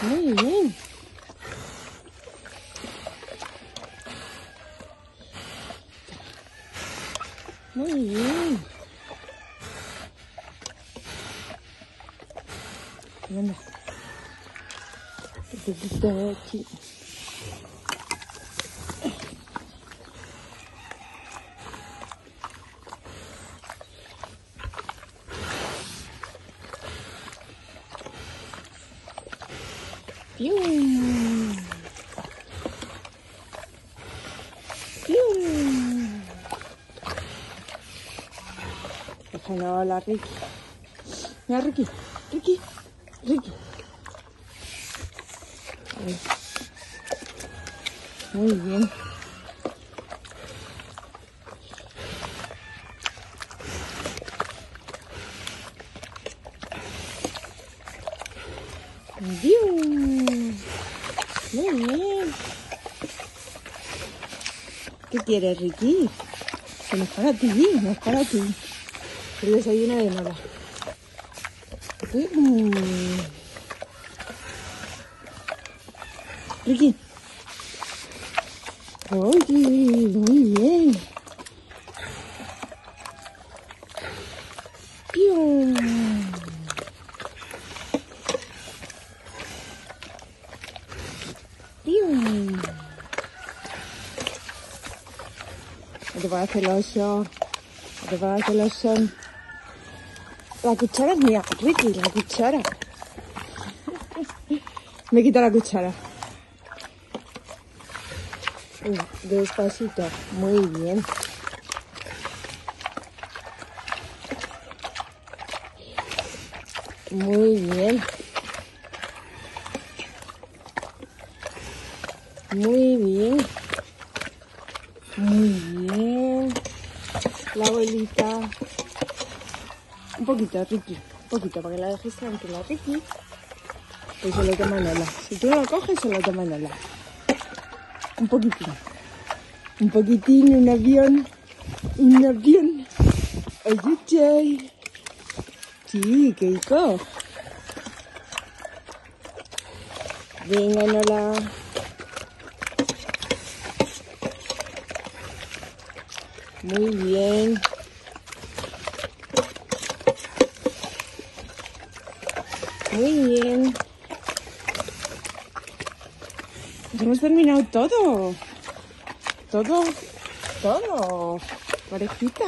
Muy bien. Muy bien. Anda. Te aquí. ¡Pium! ¡Pium! Déjalo a la Ricky. Mira, Ricky. Ricky. Ricky. Muy bien. ¡Biu! Muy bien. ¿Qué quieres, Ricky? Que no es para ti, no es para ti. El desayuno de nada. Mm. Ricky. Oye, muy bien. ¡Pium! No te parece el oso. No te parece el. La cuchara es mía, Ricky, la cuchara. Me quita la cuchara. Despacito, muy bien. Muy bien. Muy bien. Muy bien. La abuelita. Un poquito, Ricky. Un poquito, para que la dejes tranquila, Ricky. Pues se lo toma Nola. Si tú no lo coges, se lo toma Nola. Un poquitín. Un poquitín, un avión. Un avión. Oye, Sí, Keiko. Venga, Nola. Muy bien. Muy bien. Ya hemos terminado todo. Todo. Todo. Parejita.